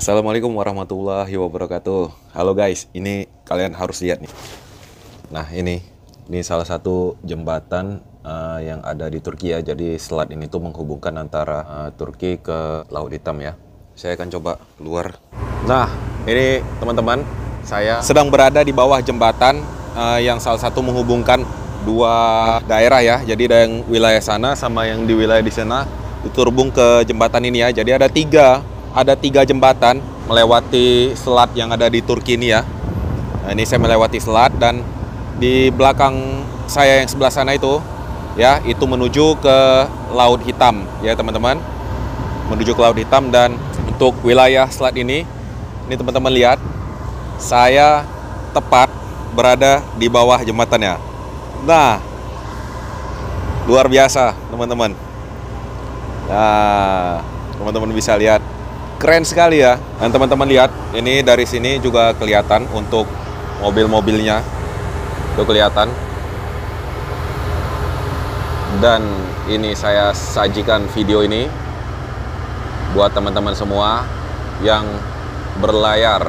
Assalamualaikum warahmatullahi wabarakatuh. Halo guys, ini kalian harus lihat nih. Nah ini, ini salah satu jembatan uh, yang ada di Turki ya. Jadi selat ini tuh menghubungkan antara uh, Turki ke Laut Hitam ya. Saya akan coba keluar. Nah ini teman-teman, saya sedang berada di bawah jembatan uh, yang salah satu menghubungkan dua daerah ya. Jadi ada yang wilayah sana sama yang di wilayah di sana diturbung ke jembatan ini ya. Jadi ada tiga ada tiga jembatan melewati selat yang ada di Turki ini ya. Nah, ini saya melewati selat dan di belakang saya yang sebelah sana itu ya itu menuju ke Laut Hitam ya teman-teman. Menuju ke Laut Hitam dan untuk wilayah selat ini ini teman-teman lihat saya tepat berada di bawah jembatannya. Nah, luar biasa teman-teman. Nah, teman-teman bisa lihat keren sekali ya. Dan teman-teman lihat, ini dari sini juga kelihatan untuk mobil-mobilnya. Itu kelihatan. Dan ini saya sajikan video ini buat teman-teman semua yang berlayar.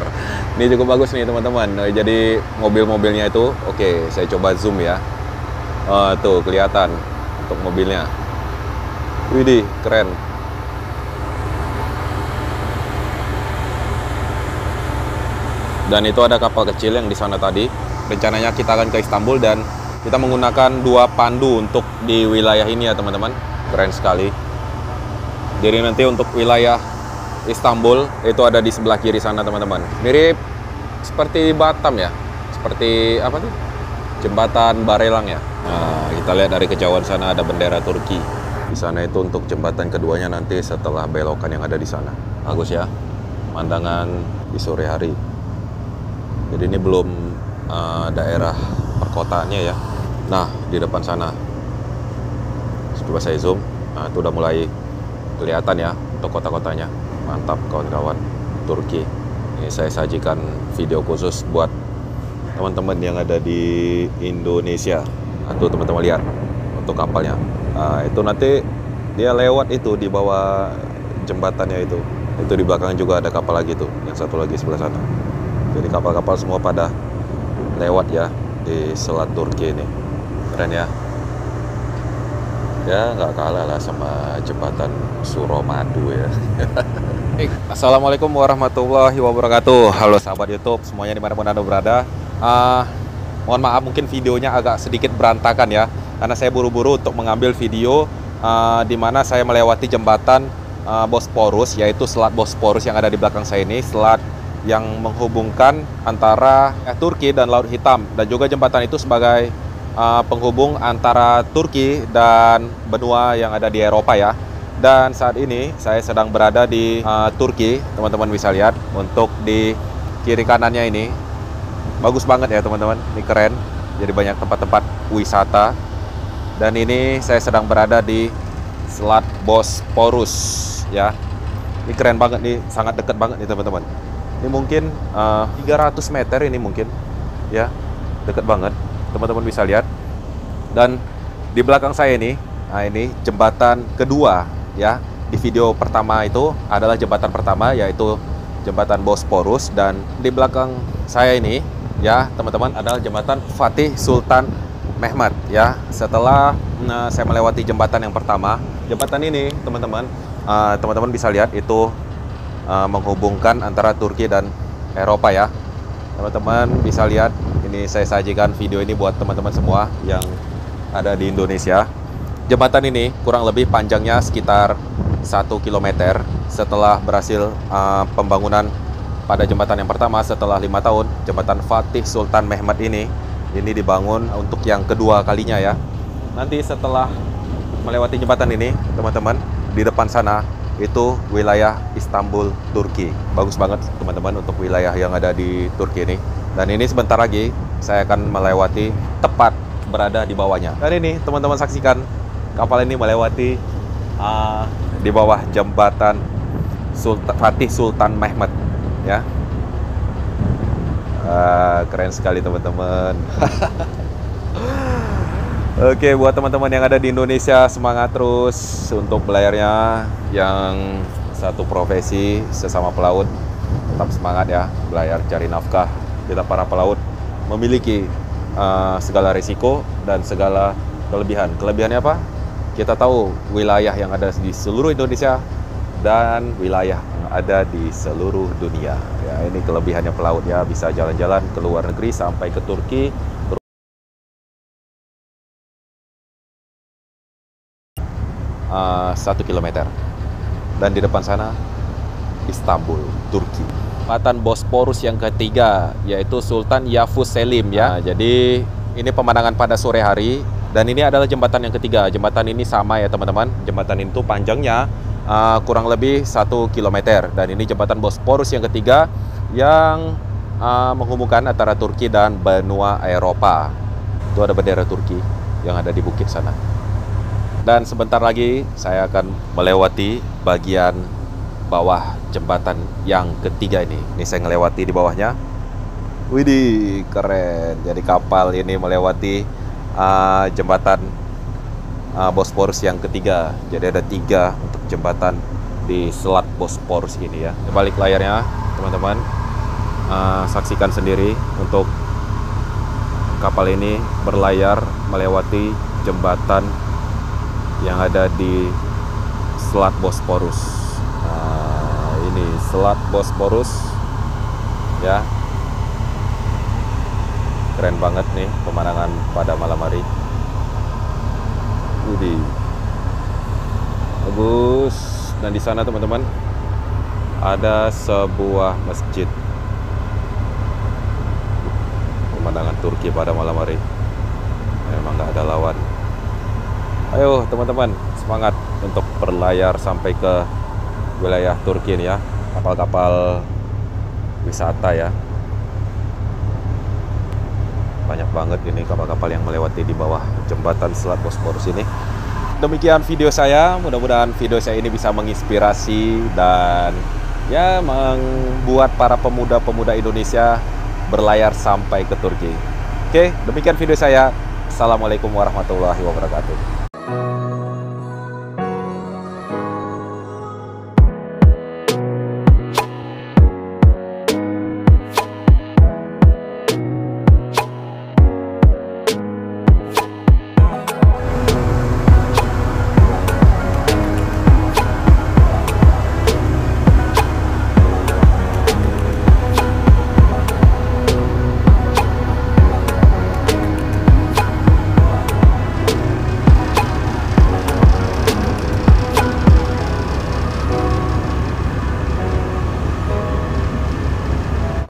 Ini cukup bagus nih teman-teman. Jadi mobil-mobilnya itu, oke, saya coba zoom ya. Oh, tuh kelihatan untuk mobilnya. Widih, keren. Dan itu ada kapal kecil yang di sana tadi. Rencananya kita akan ke Istanbul dan kita menggunakan dua pandu untuk di wilayah ini ya teman-teman. Keren sekali. Jadi nanti untuk wilayah Istanbul itu ada di sebelah kiri sana teman-teman. Mirip seperti Batam ya. Seperti apa tuh? Jembatan Barelang ya. Nah, kita lihat dari kejauhan sana ada bendera Turki. Di sana itu untuk jembatan keduanya nanti setelah belokan yang ada di sana. Bagus ya. Pemandangan di sore hari. Jadi ini belum uh, daerah perkotaannya ya. Nah, di depan sana. Coba saya zoom. Nah, itu udah mulai kelihatan ya untuk kota-kotanya. Mantap kawan-kawan. Turki. Ini saya sajikan video khusus buat teman-teman yang ada di Indonesia. Nah, teman-teman lihat untuk kapalnya. Nah, itu nanti dia lewat itu di bawah jembatannya itu. Itu di belakang juga ada kapal lagi tuh, yang satu lagi sebelah sana. Jadi kapal-kapal semua pada lewat ya di Selat Turki ini. Keren ya. Ya nggak kalah lah sama jembatan Suramadu ya. Assalamualaikum warahmatullahi wabarakatuh. Halo sahabat YouTube semuanya di mana pun anda berada. Uh, mohon maaf mungkin videonya agak sedikit berantakan ya, karena saya buru-buru untuk mengambil video uh, di mana saya melewati jembatan uh, Bosporus, yaitu Selat Bosporus yang ada di belakang saya ini, Selat yang menghubungkan antara eh, Turki dan Laut Hitam dan juga jembatan itu sebagai uh, penghubung antara Turki dan benua yang ada di Eropa ya. Dan saat ini saya sedang berada di uh, Turki, teman-teman bisa lihat untuk di kiri kanannya ini bagus banget ya teman-teman, ini keren. Jadi banyak tempat-tempat wisata. Dan ini saya sedang berada di Selat Bosporus ya. Ini keren banget nih, sangat dekat banget nih teman-teman. Ini mungkin uh, 300 meter ini mungkin. Ya dekat banget. Teman-teman bisa lihat. Dan di belakang saya ini nah ini jembatan kedua ya. Di video pertama itu adalah jembatan pertama yaitu jembatan Bosporus dan di belakang saya ini ya teman-teman adalah jembatan Fatih Sultan Mehmet ya. Setelah nah, saya melewati jembatan yang pertama. Jembatan ini teman-teman uh, teman-teman bisa lihat itu uh, menghubungkan antara Turki dan Eropa ya. Teman-teman bisa lihat ini saya sajikan video ini buat teman-teman semua yang ada di Indonesia. Jembatan ini kurang lebih panjangnya sekitar 1 km setelah berhasil uh, pembangunan pada jembatan yang pertama setelah lima tahun jembatan Fatih Sultan Mehmet ini ini dibangun untuk yang kedua kalinya ya nanti setelah melewati jembatan ini teman-teman di depan sana itu wilayah Istanbul, Turki. Bagus banget teman-teman untuk wilayah yang ada di Turki ini. Dan ini sebentar lagi saya akan melewati tepat berada di bawahnya. Dan ini teman-teman saksikan kapal ini melewati uh, di bawah jembatan Sultan, Fatih Sultan Mehmet ya. Uh, keren sekali teman-teman. Oke, buat teman-teman yang ada di Indonesia semangat terus untuk belayarnya yang satu profesi sesama pelaut. Tetap semangat ya belayar cari nafkah. Kita para pelaut memiliki uh, segala risiko dan segala kelebihan. Kelebihannya apa? Kita tahu wilayah yang ada di seluruh Indonesia dan wilayah yang ada di seluruh dunia. Ya ini kelebihannya pelaut ya. Bisa jalan-jalan ke luar negeri sampai ke Turki uh, satu kilometer dan di depan sana Istanbul, Turki. Jembatan Bosporus yang ketiga yaitu Sultan Yavuz Selim ya. Nah, jadi ini pemandangan pada sore hari dan ini adalah jembatan yang ketiga. Jembatan ini sama ya teman-teman. Jembatan itu panjangnya uh, kurang lebih satu kilometer dan ini jembatan Bosporus yang ketiga yang uh, menghubungkan antara Turki dan benua Eropa. Itu ada bendera Turki yang ada di bukit sana. Dan sebentar lagi saya akan melewati bagian bawah jembatan yang ketiga ini. Ini saya melewati di bawahnya. Widih, keren. Jadi kapal ini melewati uh, jembatan uh, Bosporus yang ketiga. Jadi ada tiga untuk jembatan di Selat Bosporus ini ya. Balik layarnya, teman-teman. Uh, saksikan sendiri untuk kapal ini berlayar melewati jembatan yang ada di Selat Bosporus. Ini Selat Bosporus ya. Keren banget nih pemandangan pada malam hari. Udi bagus. Dan di sana teman-teman ada sebuah masjid. Pemandangan Turki pada malam hari. Memang nggak ada lawan ayo teman-teman semangat untuk berlayar sampai ke wilayah Turki ini ya. Kapal-kapal wisata ya. Banyak banget ini kapal-kapal yang melewati di bawah jembatan Selat Bosporus ini. Demikian video saya. Mudah-mudahan video saya ini bisa menginspirasi dan ya membuat para pemuda-pemuda Indonesia berlayar sampai ke Turki. Oke demikian video saya. Assalamualaikum warahmatullahi wabarakatuh